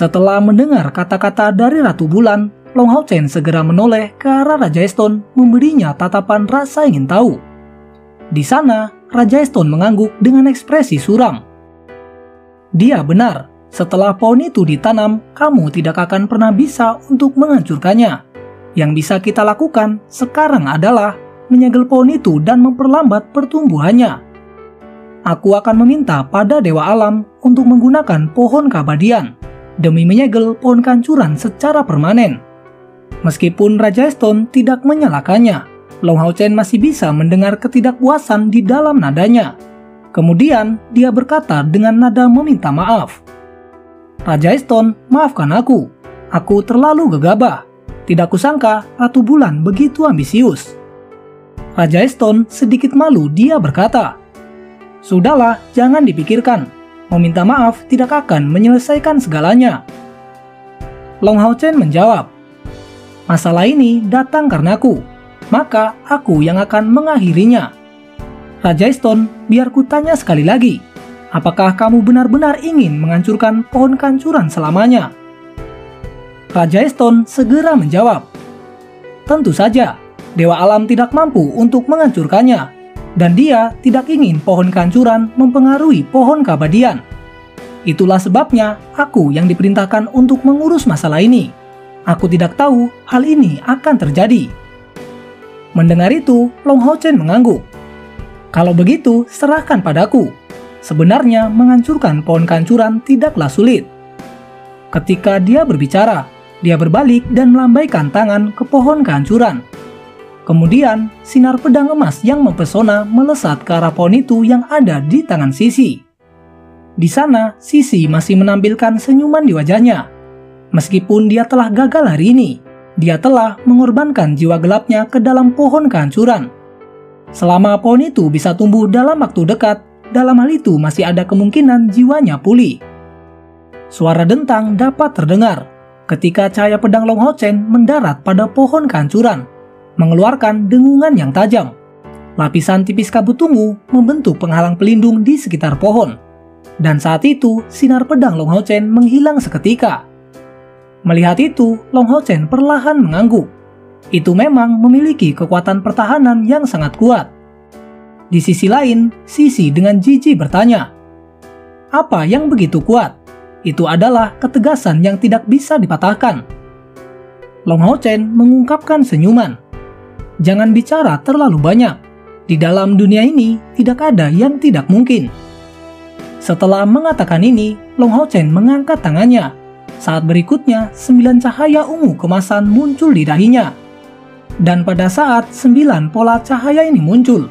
Setelah mendengar kata-kata dari Ratu Bulan, Long Hao Chen segera menoleh ke arah Raja Eston memberinya tatapan rasa ingin tahu. Di sana, Raja Eston mengangguk dengan ekspresi suram. Dia benar, setelah pohon itu ditanam, kamu tidak akan pernah bisa untuk menghancurkannya. Yang bisa kita lakukan sekarang adalah menyegel pohon itu dan memperlambat pertumbuhannya. Aku akan meminta pada Dewa Alam untuk menggunakan pohon keabadian demi menyegel pohon kancuran secara permanen. Meskipun Raja Eston tidak menyalakannya, Long Hao Chen masih bisa mendengar ketidakpuasan di dalam nadanya. Kemudian dia berkata dengan nada meminta maaf. Raja Eston, maafkan aku. Aku terlalu gegabah. Tidak kusangka Ratu Bulan begitu ambisius. Raja Eston sedikit malu dia berkata, Sudahlah, jangan dipikirkan. Meminta maaf tidak akan menyelesaikan segalanya. Long Hao Chen menjawab, Masalah ini datang karena aku, maka aku yang akan mengakhirinya. Raja Eston, biar ku tanya sekali lagi, apakah kamu benar-benar ingin menghancurkan pohon kancuran selamanya? Raja Eston segera menjawab, Tentu saja, Dewa Alam tidak mampu untuk menghancurkannya, dan dia tidak ingin pohon kancuran mempengaruhi pohon keabadian. Itulah sebabnya aku yang diperintahkan untuk mengurus masalah ini. Aku tidak tahu hal ini akan terjadi. Mendengar itu, Long Hao Chen mengangguk. Kalau begitu, serahkan padaku. Sebenarnya menghancurkan pohon kancuran tidaklah sulit. Ketika dia berbicara, dia berbalik dan melambaikan tangan ke pohon kehancuran. Kemudian, sinar pedang emas yang mempesona melesat ke arah pohon itu yang ada di tangan Sisi. Di sana, Sisi masih menampilkan senyuman di wajahnya Meskipun dia telah gagal hari ini, dia telah mengorbankan jiwa gelapnya ke dalam pohon kehancuran. Selama pohon itu bisa tumbuh dalam waktu dekat, dalam hal itu masih ada kemungkinan jiwanya pulih. Suara dentang dapat terdengar ketika cahaya pedang Long Hao Chen mendarat pada pohon kehancuran, mengeluarkan dengungan yang tajam. Lapisan tipis kabut tungu membentuk penghalang pelindung di sekitar pohon. Dan saat itu, sinar pedang Long Hao Chen menghilang seketika Melihat itu, Long Hao Chen perlahan mengangguk. Itu memang memiliki kekuatan pertahanan yang sangat kuat. Di sisi lain, Sisi dengan jijik bertanya, Apa yang begitu kuat? Itu adalah ketegasan yang tidak bisa dipatahkan. Long Hao Chen mengungkapkan senyuman. Jangan bicara terlalu banyak. Di dalam dunia ini tidak ada yang tidak mungkin. Setelah mengatakan ini, Long Hao Chen mengangkat tangannya saat berikutnya, sembilan cahaya ungu kemasan muncul di dahinya. Dan pada saat sembilan pola cahaya ini muncul,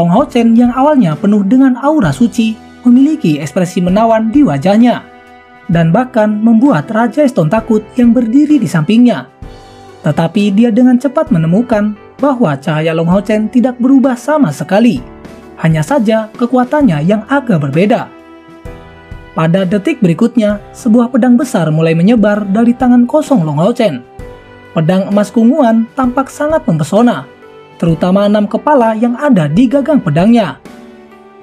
Long Hao Chen yang awalnya penuh dengan aura suci memiliki ekspresi menawan di wajahnya. Dan bahkan membuat Raja Eston takut yang berdiri di sampingnya. Tetapi dia dengan cepat menemukan bahwa cahaya Long Hao Chen tidak berubah sama sekali. Hanya saja kekuatannya yang agak berbeda. Pada detik berikutnya, sebuah pedang besar mulai menyebar dari tangan kosong Long Hao Chen. Pedang emas kunguan tampak sangat mempesona, terutama enam kepala yang ada di gagang pedangnya.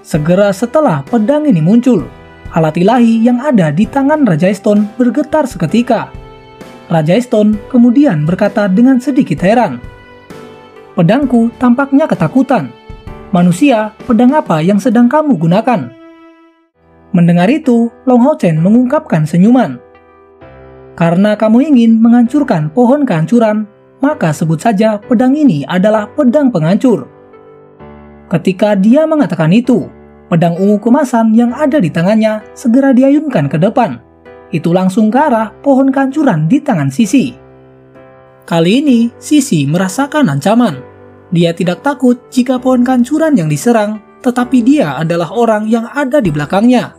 Segera setelah pedang ini muncul, alat ilahi yang ada di tangan Raja Eston bergetar seketika. Raja Eston kemudian berkata dengan sedikit heran, Pedangku tampaknya ketakutan. Manusia, pedang apa yang sedang kamu gunakan? Mendengar itu, Long Hao Chen mengungkapkan senyuman. Karena kamu ingin menghancurkan pohon kehancuran, maka sebut saja pedang ini adalah pedang penghancur. Ketika dia mengatakan itu, pedang ungu kemasan yang ada di tangannya segera diayunkan ke depan. Itu langsung ke arah pohon kehancuran di tangan Sisi. Kali ini, Sisi merasakan ancaman. Dia tidak takut jika pohon kehancuran yang diserang, tetapi dia adalah orang yang ada di belakangnya.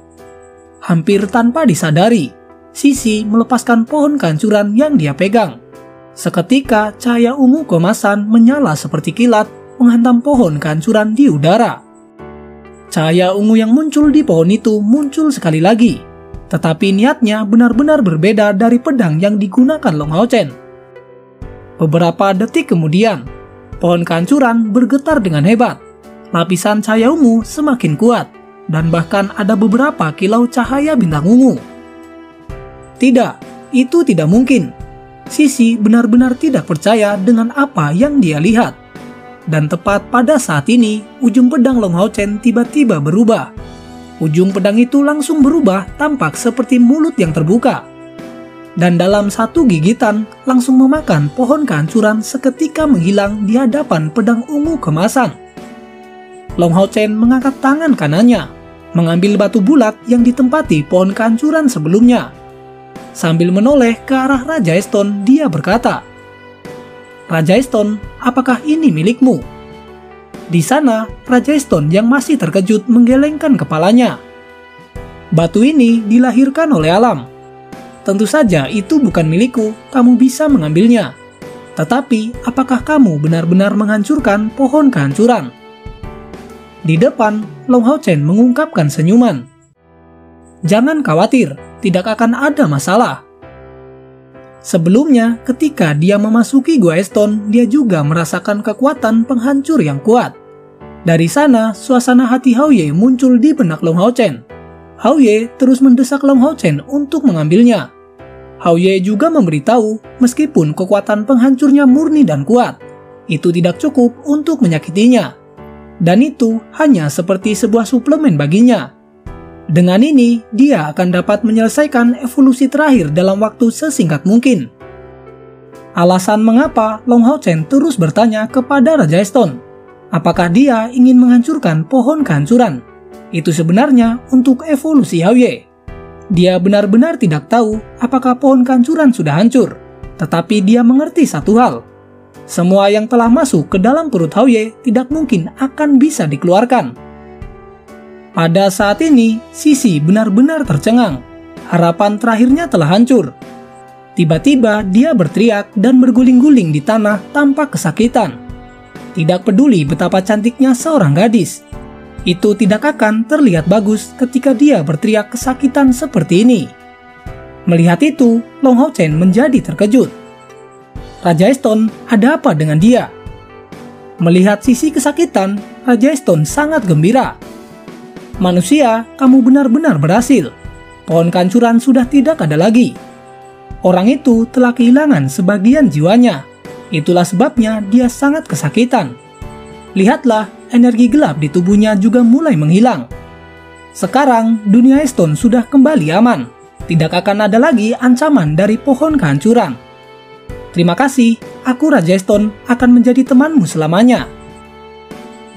Hampir tanpa disadari, Sisi melepaskan pohon kehancuran yang dia pegang. Seketika cahaya ungu kemasan menyala seperti kilat menghantam pohon kehancuran di udara. Cahaya ungu yang muncul di pohon itu muncul sekali lagi, tetapi niatnya benar-benar berbeda dari pedang yang digunakan Long Hao Chen. Beberapa detik kemudian, pohon kehancuran bergetar dengan hebat. Lapisan cahaya ungu semakin kuat dan bahkan ada beberapa kilau cahaya bintang ungu. Tidak, itu tidak mungkin. Sisi benar-benar tidak percaya dengan apa yang dia lihat. Dan tepat pada saat ini, ujung pedang Long Hao Chen tiba-tiba berubah. Ujung pedang itu langsung berubah tampak seperti mulut yang terbuka. Dan dalam satu gigitan, langsung memakan pohon kehancuran seketika menghilang di hadapan pedang ungu kemasan. Long Hao Chen mengangkat tangan kanannya, mengambil batu bulat yang ditempati pohon kehancuran sebelumnya. Sambil menoleh ke arah Raja Eston, dia berkata, Raja Eston, apakah ini milikmu? Di sana, Raja Eston yang masih terkejut menggelengkan kepalanya. Batu ini dilahirkan oleh alam. Tentu saja itu bukan milikku, kamu bisa mengambilnya. Tetapi, apakah kamu benar-benar menghancurkan pohon kehancuran? Di depan, Long Hao Chen mengungkapkan senyuman. Jangan khawatir, tidak akan ada masalah. Sebelumnya, ketika dia memasuki Gua Eston, dia juga merasakan kekuatan penghancur yang kuat. Dari sana, suasana hati Hao Ye muncul di benak Long Hao Chen. Hao Ye terus mendesak Long Hao Chen untuk mengambilnya. Hao Ye juga memberitahu, meskipun kekuatan penghancurnya murni dan kuat, itu tidak cukup untuk menyakitinya. Dan itu hanya seperti sebuah suplemen baginya. Dengan ini, dia akan dapat menyelesaikan evolusi terakhir dalam waktu sesingkat mungkin. Alasan mengapa Long Hao Chen terus bertanya kepada Raja Eston, apakah dia ingin menghancurkan pohon kehancuran? Itu sebenarnya untuk evolusi Hao Ye. Dia benar-benar tidak tahu apakah pohon kehancuran sudah hancur, tetapi dia mengerti satu hal. Semua yang telah masuk ke dalam perut Hao Ye tidak mungkin akan bisa dikeluarkan pada saat ini, Sisi benar-benar tercengang. Harapan terakhirnya telah hancur. Tiba-tiba dia berteriak dan berguling-guling di tanah tanpa kesakitan. Tidak peduli betapa cantiknya seorang gadis. Itu tidak akan terlihat bagus ketika dia berteriak kesakitan seperti ini. Melihat itu, Long Hao Chen menjadi terkejut. Raja Eston, ada apa dengan dia? Melihat sisi kesakitan, Raja Eston sangat gembira Manusia, kamu benar-benar berhasil. Pohon kancuran sudah tidak ada lagi. Orang itu telah kehilangan sebagian jiwanya. Itulah sebabnya dia sangat kesakitan. Lihatlah, energi gelap di tubuhnya juga mulai menghilang. Sekarang, dunia Eston sudah kembali aman. Tidak akan ada lagi ancaman dari pohon kehancuran. Terima kasih, aku Raja Eston akan menjadi temanmu selamanya.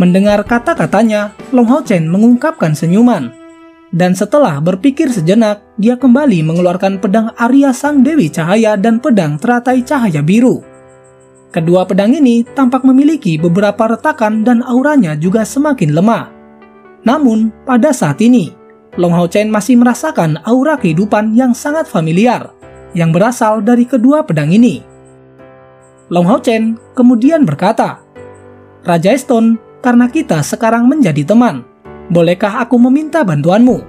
Mendengar kata-katanya, Long Hao Chen mengungkapkan senyuman. Dan setelah berpikir sejenak, dia kembali mengeluarkan pedang Arya Sang Dewi Cahaya dan pedang teratai cahaya biru. Kedua pedang ini tampak memiliki beberapa retakan dan auranya juga semakin lemah. Namun, pada saat ini, Long Hao Chen masih merasakan aura kehidupan yang sangat familiar yang berasal dari kedua pedang ini. Long Hao Chen kemudian berkata, Raja Eston karena kita sekarang menjadi teman. Bolehkah aku meminta bantuanmu?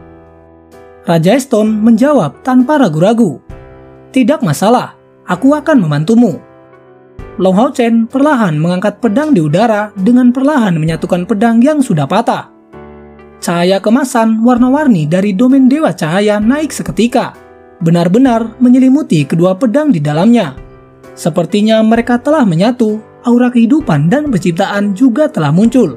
Raja Eston menjawab tanpa ragu-ragu. Tidak masalah, aku akan membantumu. Long Hao Chen perlahan mengangkat pedang di udara dengan perlahan menyatukan pedang yang sudah patah. Cahaya kemasan warna-warni dari domain Dewa Cahaya naik seketika, benar-benar menyelimuti kedua pedang di dalamnya. Sepertinya mereka telah menyatu aura kehidupan dan penciptaan juga telah muncul.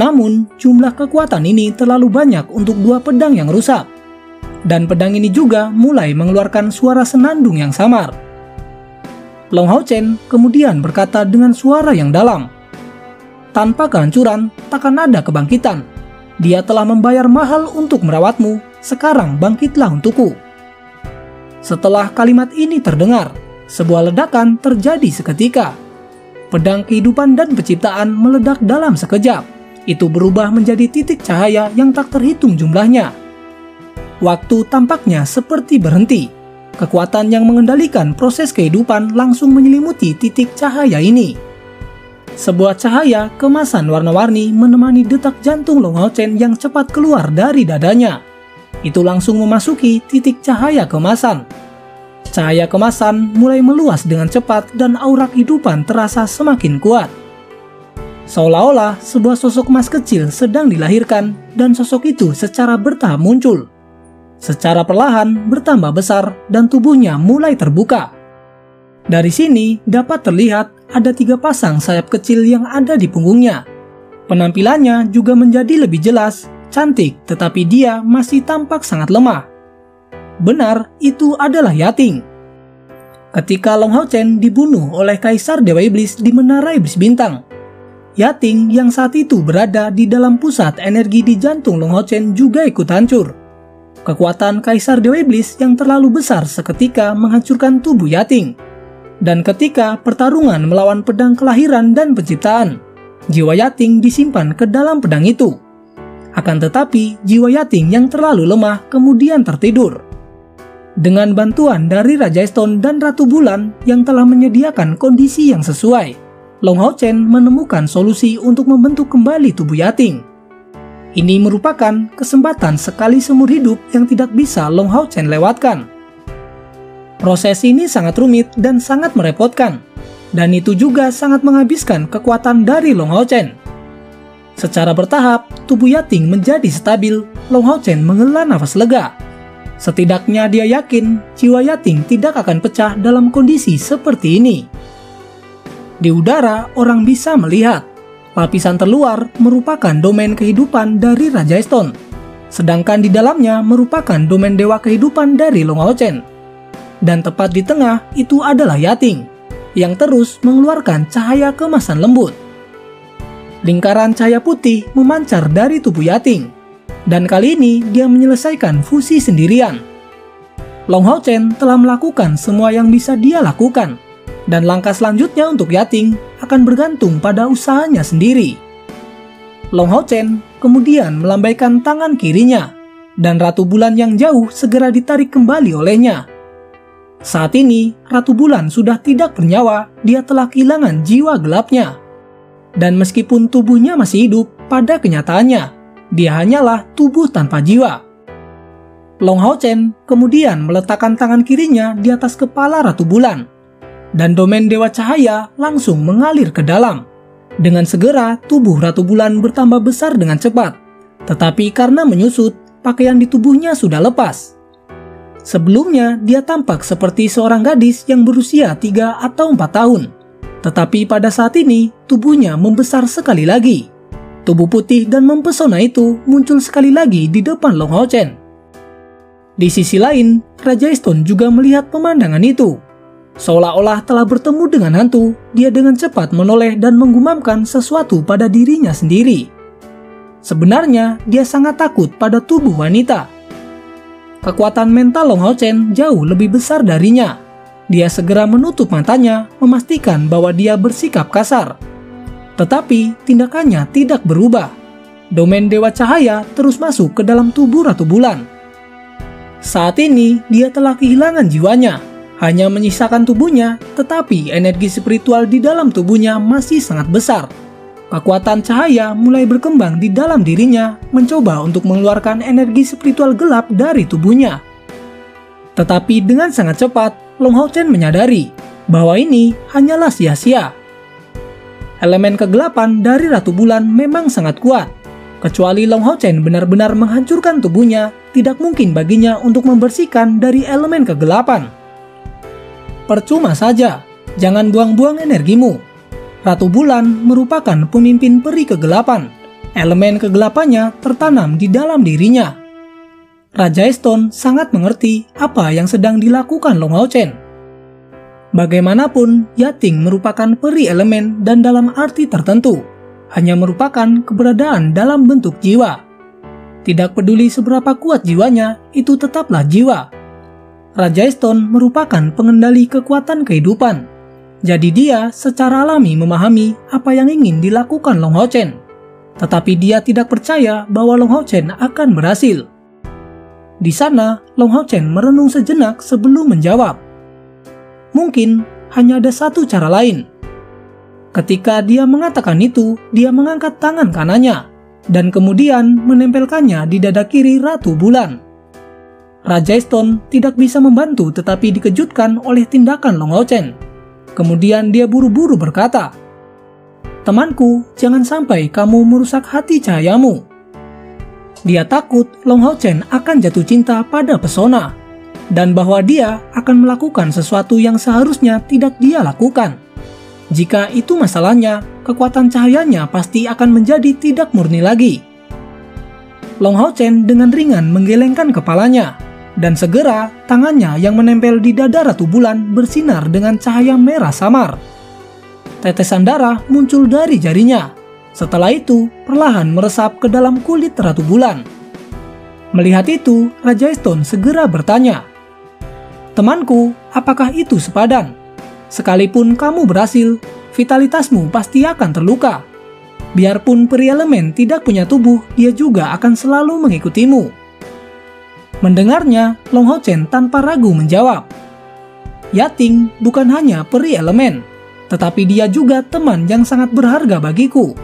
Namun, jumlah kekuatan ini terlalu banyak untuk dua pedang yang rusak. Dan pedang ini juga mulai mengeluarkan suara senandung yang samar. Long Hao Chen kemudian berkata dengan suara yang dalam, Tanpa kehancuran, takkan ada kebangkitan. Dia telah membayar mahal untuk merawatmu, sekarang bangkitlah untukku. Setelah kalimat ini terdengar, sebuah ledakan terjadi seketika pedang kehidupan dan penciptaan meledak dalam sekejap. Itu berubah menjadi titik cahaya yang tak terhitung jumlahnya. Waktu tampaknya seperti berhenti. Kekuatan yang mengendalikan proses kehidupan langsung menyelimuti titik cahaya ini. Sebuah cahaya kemasan warna-warni menemani detak jantung Long Hao Chen yang cepat keluar dari dadanya. Itu langsung memasuki titik cahaya kemasan Cahaya kemasan mulai meluas dengan cepat dan aura kehidupan terasa semakin kuat. Seolah-olah sebuah sosok emas kecil sedang dilahirkan dan sosok itu secara bertahap muncul. Secara perlahan bertambah besar dan tubuhnya mulai terbuka. Dari sini dapat terlihat ada tiga pasang sayap kecil yang ada di punggungnya. Penampilannya juga menjadi lebih jelas, cantik, tetapi dia masih tampak sangat lemah. Benar, itu adalah Yating. Ketika Long Hao Chen dibunuh oleh Kaisar Dewa Iblis di Menara Iblis Bintang, Yating yang saat itu berada di dalam pusat energi di jantung Long Hao Chen juga ikut hancur. Kekuatan Kaisar Dewa Iblis yang terlalu besar seketika menghancurkan tubuh Yating dan ketika pertarungan melawan pedang kelahiran dan penciptaan, jiwa Yating disimpan ke dalam pedang itu. Akan tetapi, jiwa Yating yang terlalu lemah kemudian tertidur. Dengan bantuan dari Raja Stone dan Ratu Bulan yang telah menyediakan kondisi yang sesuai, Long Hao Chen menemukan solusi untuk membentuk kembali tubuh Yating. Ini merupakan kesempatan sekali seumur hidup yang tidak bisa Long Hao Chen lewatkan. Proses ini sangat rumit dan sangat merepotkan, dan itu juga sangat menghabiskan kekuatan dari Long Hao Chen. Secara bertahap, tubuh Yating menjadi stabil, Long Hao Chen menghela nafas lega. Setidaknya dia yakin jiwa Yating tidak akan pecah dalam kondisi seperti ini. Di udara, orang bisa melihat lapisan terluar merupakan domain kehidupan dari Raja Stone, sedangkan di dalamnya merupakan domain dewa kehidupan dari Long Chen dan tepat di tengah itu adalah Yating yang terus mengeluarkan cahaya kemasan lembut. Lingkaran cahaya putih memancar dari tubuh Yating, dan kali ini dia menyelesaikan fusi sendirian. Long Hao Chen telah melakukan semua yang bisa dia lakukan, dan langkah selanjutnya untuk Yating akan bergantung pada usahanya sendiri. Long Hao Chen kemudian melambaikan tangan kirinya, dan Ratu Bulan yang jauh segera ditarik kembali olehnya saat ini, Ratu Bulan sudah tidak bernyawa, dia telah kehilangan jiwa gelapnya. Dan meskipun tubuhnya masih hidup, pada kenyataannya, dia hanyalah tubuh tanpa jiwa. Long Hao Chen kemudian meletakkan tangan kirinya di atas kepala Ratu Bulan, dan domain Dewa Cahaya langsung mengalir ke dalam. Dengan segera, tubuh Ratu Bulan bertambah besar dengan cepat, tetapi karena menyusut, pakaian di tubuhnya sudah lepas. Sebelumnya, dia tampak seperti seorang gadis yang berusia 3 atau 4 tahun. Tetapi pada saat ini, tubuhnya membesar sekali lagi. Tubuh putih dan mempesona itu muncul sekali lagi di depan Long Hao Chen. Di sisi lain, Raja Stone juga melihat pemandangan itu. Seolah-olah telah bertemu dengan hantu, dia dengan cepat menoleh dan menggumamkan sesuatu pada dirinya sendiri. Sebenarnya, dia sangat takut pada tubuh wanita Kekuatan mental Long Hao Chen jauh lebih besar darinya. Dia segera menutup matanya, memastikan bahwa dia bersikap kasar. Tetapi tindakannya tidak berubah. Domain Dewa Cahaya terus masuk ke dalam tubuh Ratu Bulan. Saat ini, dia telah kehilangan jiwanya, hanya menyisakan tubuhnya, tetapi energi spiritual di dalam tubuhnya masih sangat besar. Kekuatan cahaya mulai berkembang di dalam dirinya, mencoba untuk mengeluarkan energi spiritual gelap dari tubuhnya. Tetapi dengan sangat cepat, Long Hao Chen menyadari bahwa ini hanyalah sia-sia. Elemen kegelapan dari Ratu Bulan memang sangat kuat. Kecuali Long Hao Chen benar-benar menghancurkan tubuhnya, tidak mungkin baginya untuk membersihkan dari elemen kegelapan. Percuma saja, jangan buang-buang energimu Ratu Bulan merupakan pemimpin peri kegelapan. Elemen kegelapannya tertanam di dalam dirinya. Raja Eston sangat mengerti apa yang sedang dilakukan Long Hao Chen. Bagaimanapun, Yating merupakan peri elemen dan dalam arti tertentu, hanya merupakan keberadaan dalam bentuk jiwa. Tidak peduli seberapa kuat jiwanya, itu tetaplah jiwa. Raja Eston merupakan pengendali kekuatan kehidupan, jadi dia secara alami memahami apa yang ingin dilakukan Long Hao Chen. Tetapi dia tidak percaya bahwa Long Hao Chen akan berhasil. Di sana, Long Hao Chen merenung sejenak sebelum menjawab. Mungkin hanya ada satu cara lain. Ketika dia mengatakan itu, dia mengangkat tangan kanannya dan kemudian menempelkannya di dada kiri Ratu Bulan. Raja Stone tidak bisa membantu tetapi dikejutkan oleh tindakan Long Hao Chen. Kemudian dia buru-buru berkata, Temanku, jangan sampai kamu merusak hati cahayamu. Dia takut Long Hao Chen akan jatuh cinta pada pesona, dan bahwa dia akan melakukan sesuatu yang seharusnya tidak dia lakukan. Jika itu masalahnya, kekuatan cahayanya pasti akan menjadi tidak murni lagi. Long Hao Chen dengan ringan menggelengkan kepalanya, dan segera tangannya yang menempel di dada Ratu Bulan bersinar dengan cahaya merah samar. Tetesan darah muncul dari jarinya. Setelah itu, perlahan meresap ke dalam kulit Ratu Bulan. Melihat itu, Raja Eston segera bertanya, Temanku, apakah itu sepadan? Sekalipun kamu berhasil, vitalitasmu pasti akan terluka. Biarpun peri elemen tidak punya tubuh, dia juga akan selalu mengikutimu. Mendengarnya, Long Hao Chen tanpa ragu menjawab. Yating bukan hanya peri elemen, tetapi dia juga teman yang sangat berharga bagiku.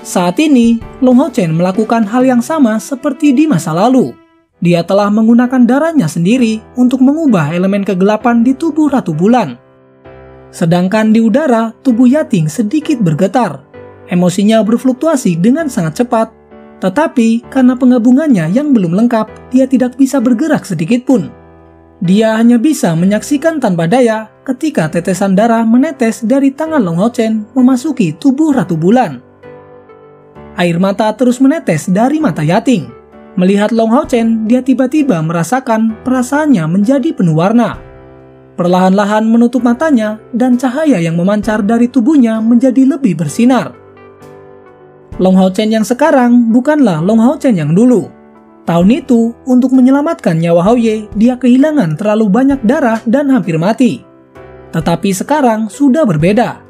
Saat ini, Long Hao Chen melakukan hal yang sama seperti di masa lalu. Dia telah menggunakan darahnya sendiri untuk mengubah elemen kegelapan di tubuh Ratu Bulan. Sedangkan di udara, tubuh Yating sedikit bergetar. Emosinya berfluktuasi dengan sangat cepat tetapi karena penggabungannya yang belum lengkap, dia tidak bisa bergerak sedikit pun. Dia hanya bisa menyaksikan tanpa daya ketika tetesan darah menetes dari tangan Long Hao Chen memasuki tubuh Ratu Bulan. Air mata terus menetes dari mata Yating. Melihat Long Hao Chen, dia tiba-tiba merasakan perasaannya menjadi penuh warna. Perlahan-lahan menutup matanya dan cahaya yang memancar dari tubuhnya menjadi lebih bersinar. Long Hao Chen yang sekarang bukanlah Long Hao Chen yang dulu. Tahun itu, untuk menyelamatkan nyawa Hao Ye, dia kehilangan terlalu banyak darah dan hampir mati. Tetapi sekarang sudah berbeda.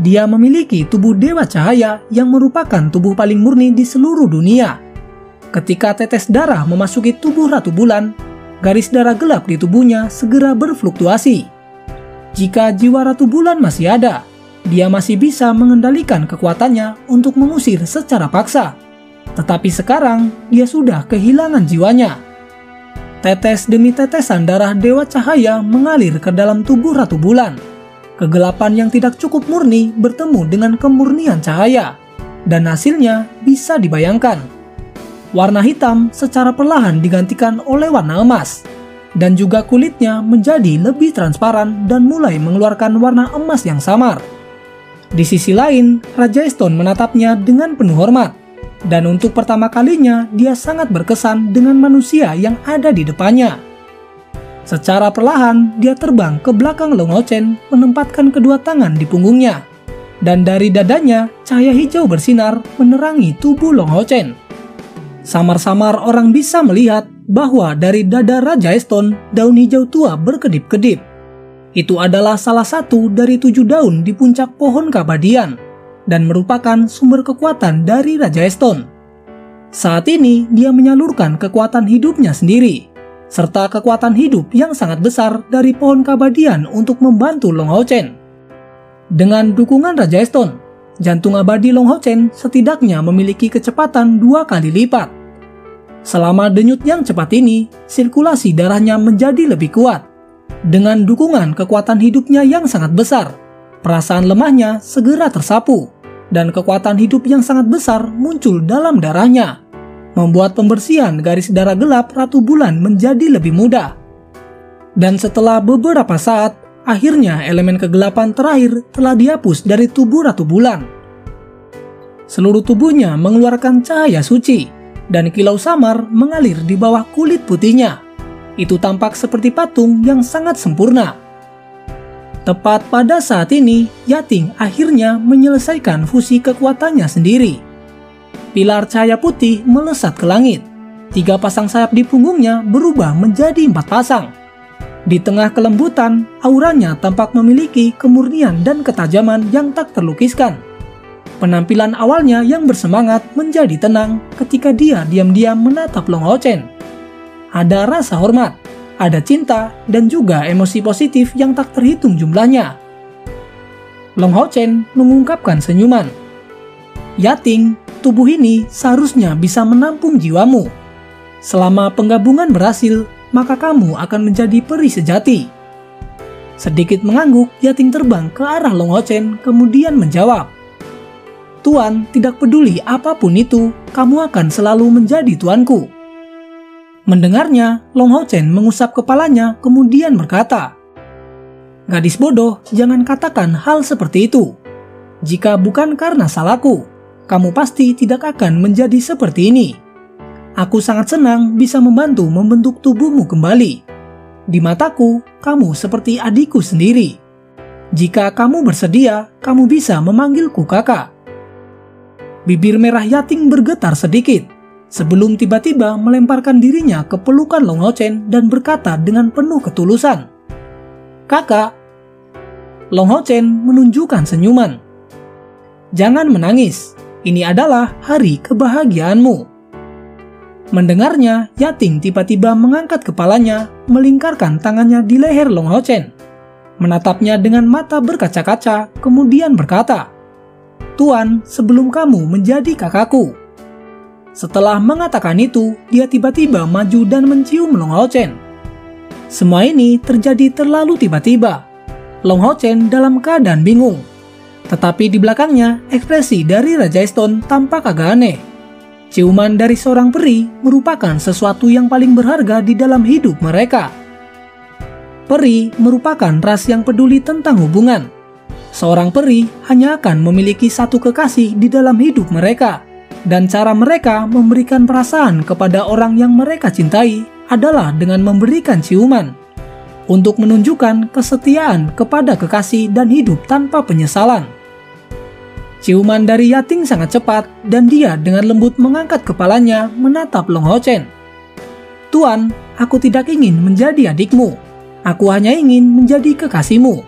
Dia memiliki tubuh Dewa Cahaya yang merupakan tubuh paling murni di seluruh dunia. Ketika tetes darah memasuki tubuh Ratu Bulan, garis darah gelap di tubuhnya segera berfluktuasi. Jika jiwa Ratu Bulan masih ada, dia masih bisa mengendalikan kekuatannya untuk mengusir secara paksa. Tetapi sekarang, dia sudah kehilangan jiwanya. Tetes demi tetesan darah Dewa Cahaya mengalir ke dalam tubuh Ratu Bulan. Kegelapan yang tidak cukup murni bertemu dengan kemurnian cahaya, dan hasilnya bisa dibayangkan. Warna hitam secara perlahan digantikan oleh warna emas, dan juga kulitnya menjadi lebih transparan dan mulai mengeluarkan warna emas yang samar. Di sisi lain, Raja Eston menatapnya dengan penuh hormat. Dan untuk pertama kalinya, dia sangat berkesan dengan manusia yang ada di depannya. Secara perlahan, dia terbang ke belakang Long Chen, menempatkan kedua tangan di punggungnya. Dan dari dadanya, cahaya hijau bersinar menerangi tubuh Long Chen. Samar-samar orang bisa melihat bahwa dari dada Raja Eston, daun hijau tua berkedip-kedip. Itu adalah salah satu dari tujuh daun di puncak pohon kabadian dan merupakan sumber kekuatan dari Raja Eston. Saat ini dia menyalurkan kekuatan hidupnya sendiri, serta kekuatan hidup yang sangat besar dari pohon kabadian untuk membantu Long Hao Chen. Dengan dukungan Raja Eston, jantung abadi Long Hao Chen setidaknya memiliki kecepatan dua kali lipat. Selama denyut yang cepat ini, sirkulasi darahnya menjadi lebih kuat dengan dukungan kekuatan hidupnya yang sangat besar, perasaan lemahnya segera tersapu, dan kekuatan hidup yang sangat besar muncul dalam darahnya, membuat pembersihan garis darah gelap Ratu Bulan menjadi lebih mudah. Dan setelah beberapa saat, akhirnya elemen kegelapan terakhir telah dihapus dari tubuh Ratu Bulan. Seluruh tubuhnya mengeluarkan cahaya suci, dan kilau samar mengalir di bawah kulit putihnya itu tampak seperti patung yang sangat sempurna. Tepat pada saat ini, Yating akhirnya menyelesaikan fusi kekuatannya sendiri. Pilar cahaya putih melesat ke langit. Tiga pasang sayap di punggungnya berubah menjadi empat pasang. Di tengah kelembutan, auranya tampak memiliki kemurnian dan ketajaman yang tak terlukiskan. Penampilan awalnya yang bersemangat menjadi tenang ketika dia diam-diam menatap Long Hao Chen ada rasa hormat, ada cinta, dan juga emosi positif yang tak terhitung jumlahnya. Long Hao Chen mengungkapkan senyuman. Yating, tubuh ini seharusnya bisa menampung jiwamu. Selama penggabungan berhasil, maka kamu akan menjadi peri sejati. Sedikit mengangguk, Yating terbang ke arah Long Hao Chen kemudian menjawab. Tuan tidak peduli apa pun itu, kamu akan selalu menjadi tuanku. Mendengarnya, Long Hao Chen mengusap kepalanya kemudian berkata, Gadis bodoh, jangan katakan hal seperti itu. Jika bukan karena salahku, kamu pasti tidak akan menjadi seperti ini. Aku sangat senang bisa membantu membentuk tubuhmu kembali. Di mataku, kamu seperti adikku sendiri. Jika kamu bersedia, kamu bisa memanggilku kakak. Bibir merah Yating bergetar sedikit sebelum tiba-tiba melemparkan dirinya ke pelukan Long Hao Chen dan berkata dengan penuh ketulusan, Kakak, Long Hao Chen menunjukkan senyuman. Jangan menangis, ini adalah hari kebahagiaanmu. Mendengarnya, Yating tiba-tiba mengangkat kepalanya, melingkarkan tangannya di leher Long Hao Chen. Menatapnya dengan mata berkaca-kaca, kemudian berkata, Tuan, sebelum kamu menjadi kakakku. Setelah mengatakan itu, dia tiba-tiba maju dan mencium Long Hao Chen. Semua ini terjadi terlalu tiba-tiba. Long Hao Chen dalam keadaan bingung tetapi di belakangnya, ekspresi dari Raja Eston tampak agak aneh. Ciuman dari seorang peri merupakan sesuatu yang paling berharga di dalam hidup mereka. Peri merupakan ras yang peduli tentang hubungan. Seorang peri hanya akan memiliki satu kekasih di dalam hidup mereka, dan cara mereka memberikan perasaan kepada orang yang mereka cintai adalah dengan memberikan ciuman untuk menunjukkan kesetiaan kepada kekasih dan hidup tanpa penyesalan. Ciuman dari Yating sangat cepat dan dia dengan lembut mengangkat kepalanya menatap Long Hao Chen. Tuan, aku tidak ingin menjadi adikmu. Aku hanya ingin menjadi kekasihmu.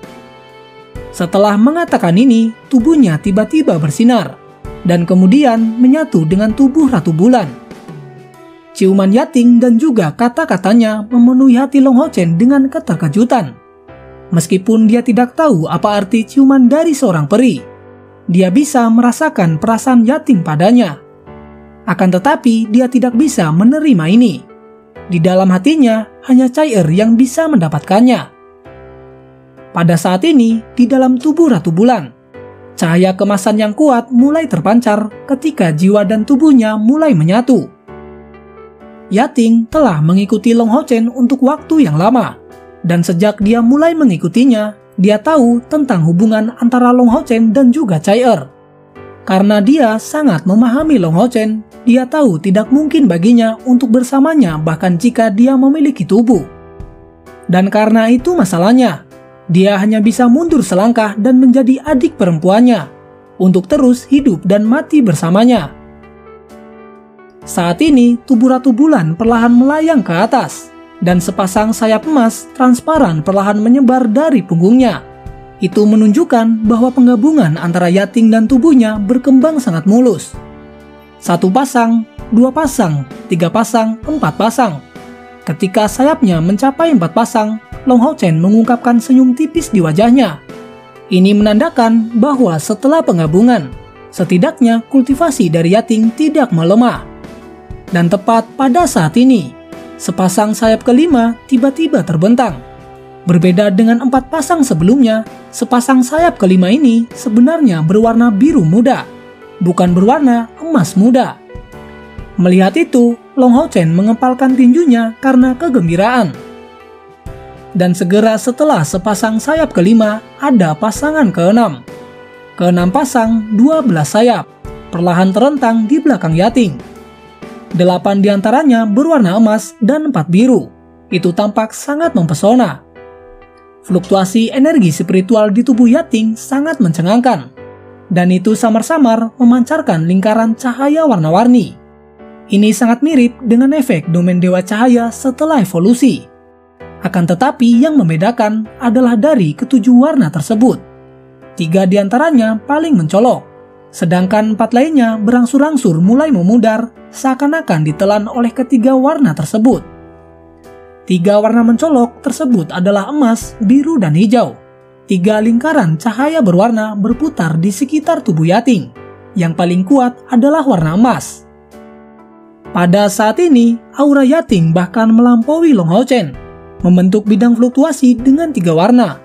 Setelah mengatakan ini, tubuhnya tiba-tiba bersinar dan kemudian menyatu dengan tubuh Ratu Bulan. Ciuman Yating dan juga kata-katanya memenuhi hati Long Hao Chen dengan keterkejutan. Meskipun dia tidak tahu apa arti ciuman dari seorang peri, dia bisa merasakan perasaan yatim padanya. Akan tetapi, dia tidak bisa menerima ini. Di dalam hatinya, hanya cair yang bisa mendapatkannya. Pada saat ini, di dalam tubuh Ratu Bulan, cahaya kemasan yang kuat mulai terpancar ketika jiwa dan tubuhnya mulai menyatu. Yating telah mengikuti Long Hao Chen untuk waktu yang lama, dan sejak dia mulai mengikutinya, dia tahu tentang hubungan antara Long Hao Chen dan juga Chai Er. Karena dia sangat memahami Long Hao Chen, dia tahu tidak mungkin baginya untuk bersamanya bahkan jika dia memiliki tubuh. Dan karena itu masalahnya, dia hanya bisa mundur selangkah dan menjadi adik perempuannya untuk terus hidup dan mati bersamanya. Saat ini, tubuh Ratu Bulan perlahan melayang ke atas dan sepasang sayap emas transparan perlahan menyebar dari punggungnya. Itu menunjukkan bahwa penggabungan antara Yating dan tubuhnya berkembang sangat mulus. Satu pasang, dua pasang, tiga pasang, empat pasang. Ketika sayapnya mencapai empat pasang, Long Hao Chen mengungkapkan senyum tipis di wajahnya. Ini menandakan bahwa setelah penggabungan, setidaknya kultivasi dari Yating tidak melemah. Dan tepat pada saat ini, sepasang sayap kelima tiba-tiba terbentang. Berbeda dengan empat pasang sebelumnya, sepasang sayap kelima ini sebenarnya berwarna biru muda, bukan berwarna emas muda. Melihat itu, Long Hao Chen mengepalkan tinjunya karena kegembiraan. Dan segera setelah sepasang sayap kelima, ada pasangan keenam. Keenam pasang, dua belas sayap, perlahan terentang di belakang Yating Delapan di antaranya berwarna emas dan empat biru. Itu tampak sangat mempesona. Fluktuasi energi spiritual di tubuh Yating sangat mencengangkan. Dan itu samar-samar memancarkan lingkaran cahaya warna-warni. Ini sangat mirip dengan efek domain dewa cahaya setelah evolusi. Akan tetapi yang membedakan adalah dari ketujuh warna tersebut. Tiga di antaranya paling mencolok, sedangkan empat lainnya berangsur-angsur mulai memudar seakan-akan ditelan oleh ketiga warna tersebut. Tiga warna mencolok tersebut adalah emas, biru, dan hijau. Tiga lingkaran cahaya berwarna berputar di sekitar tubuh Yating. Yang paling kuat adalah warna emas. Pada saat ini, aura Yating bahkan melampaui Long Hao Chen, membentuk bidang fluktuasi dengan tiga warna.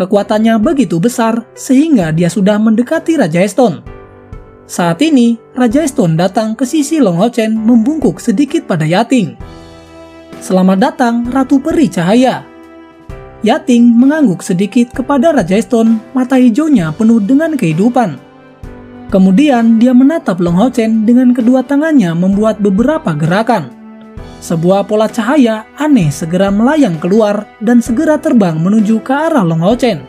Kekuatannya begitu besar sehingga dia sudah mendekati Raja Eston Saat ini, Raja Eston datang ke sisi Long Hao Chen membungkuk sedikit pada Yating. Selamat datang, Ratu Peri Cahaya. Yating mengangguk sedikit kepada Raja Eston, mata hijaunya penuh dengan kehidupan. Kemudian dia menatap Long Hao Chen dengan kedua tangannya membuat beberapa gerakan. Sebuah pola cahaya aneh segera melayang keluar dan segera terbang menuju ke arah Long Hao Chen.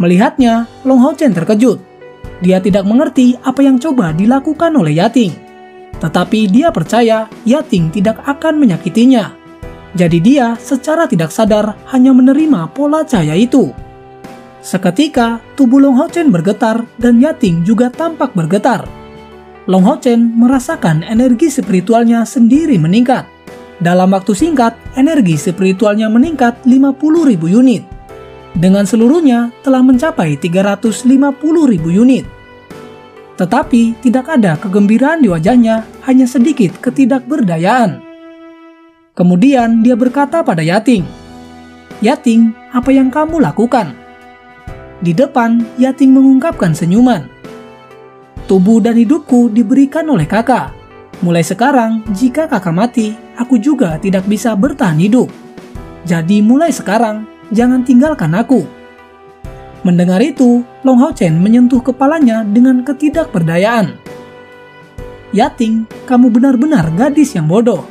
Melihatnya, Long Hao Chen terkejut dia tidak mengerti apa yang coba dilakukan oleh Yating. Tetapi dia percaya Yating tidak akan menyakitinya. Jadi dia secara tidak sadar hanya menerima pola cahaya itu. Seketika, tubuh Long Hao Chen bergetar dan Yating juga tampak bergetar. Long Hao Chen merasakan energi spiritualnya sendiri meningkat. Dalam waktu singkat, energi spiritualnya meningkat 50.000 unit dengan seluruhnya telah mencapai 350 ribu unit. Tetapi tidak ada kegembiraan di wajahnya, hanya sedikit ketidakberdayaan. Kemudian dia berkata pada Yating, Yating, apa yang kamu lakukan? Di depan, Yating mengungkapkan senyuman. Tubuh dan hidupku diberikan oleh kakak. Mulai sekarang, jika kakak mati, aku juga tidak bisa bertahan hidup. Jadi mulai sekarang, jangan tinggalkan aku. Mendengar itu, Long Hao Chen menyentuh kepalanya dengan ketidakberdayaan. Yating, kamu benar-benar gadis yang bodoh.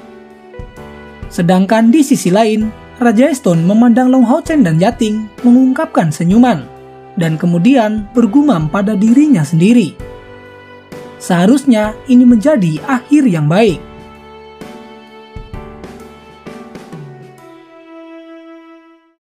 Sedangkan di sisi lain, Raja Eston memandang Long Hao Chen dan Yating mengungkapkan senyuman, dan kemudian bergumam pada dirinya sendiri. Seharusnya ini menjadi akhir yang baik.